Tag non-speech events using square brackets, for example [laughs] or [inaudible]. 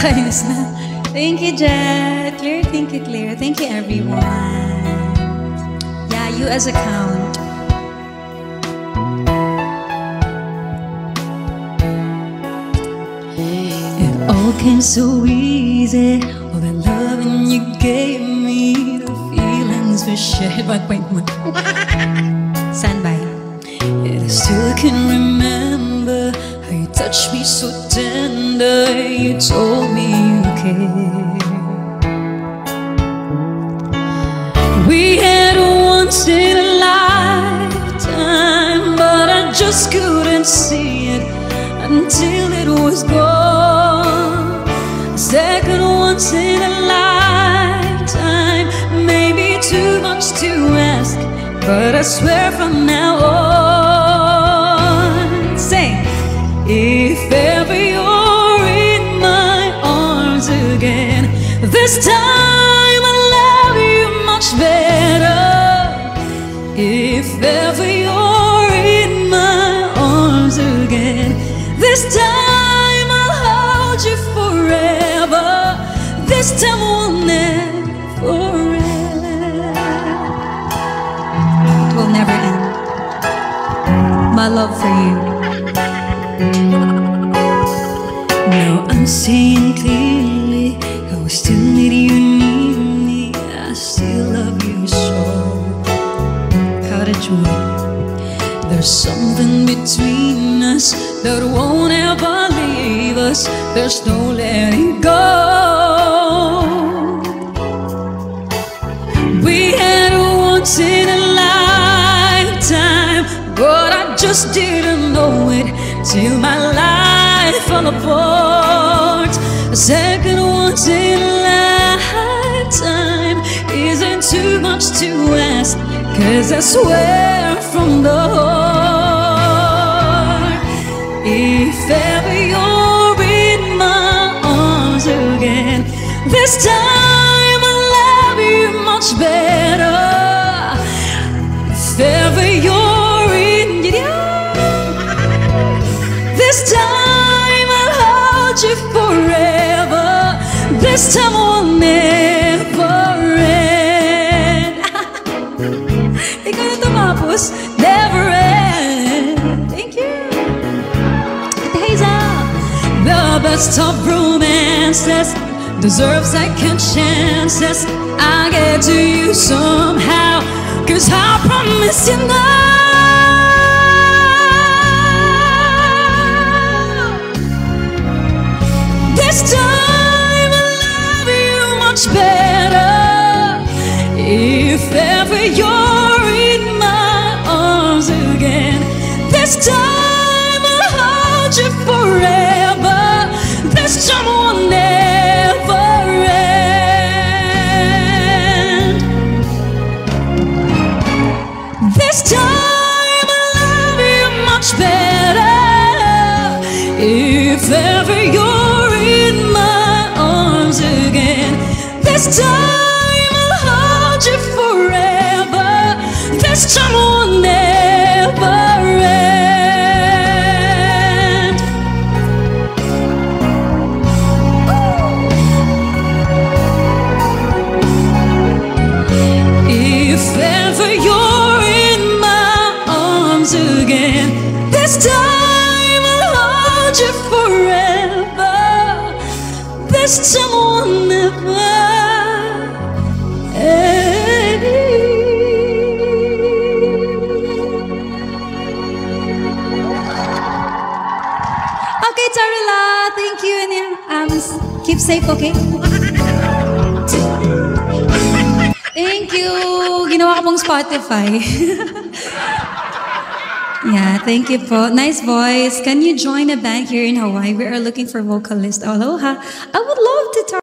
Ayos na. Thank you, Jet. Claire, thank you, Claire. Thank you, everyone. Yeah, you as a count. It all came so easy. All the loving you gave me, the feelings we shared. What point mo? Stand by. Yet I still can remember how you touched me so tender. You told We had a once in a lifetime, but I just couldn't see it until it was gone. Second once in a lifetime, maybe too much to ask, but I swear from now on, say, if ever you're in my arms again, this time much better. If ever you're in my arms again, this time I'll hold you forever. This time will never end. Will never end. My love for you. Now I'm seeing clearly how I still need you that won't ever leave us. There's no letting go. We had a once in a lifetime, but I just didn't know it till my life fell apart. A second once in a lifetime isn't too much to ask, cause I swear from the heart. If ever you're in my arms again, this time I love you much better. If ever you're in, this time I'll hold you forever. This time best of romances deserve second chances. I get to you somehow, cause I promise you now. This time I love you much better. If ever you're in my arms again, this time You're in my arms again, this time I'll hold you forever. This time will never end. If ever you're in my arms again, this time I'll hold you time will never end. Okay, Tarila, thank you. And um, keep safe, okay? Thank you. Ginawa ko pong Spotify. [laughs] yeah, thank you po. Nice voice. Can you join a band here in Hawaii? We are looking for vocalist. Aloha. I would love to talk.